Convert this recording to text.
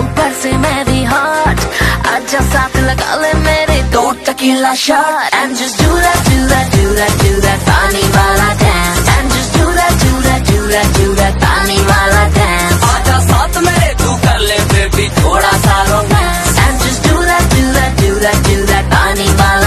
ऊपर से मैं भी हॉट अच्छा साथ लगा ले मेरे दो tequila shot and just do that do that do that do that पानी वाला dance and just do that do that do that do that पानी वाला डांस अच्छा साथ मेरे तू कर ले बेबी थोड़ा सा romance and just do that do that do that do that पानी वाला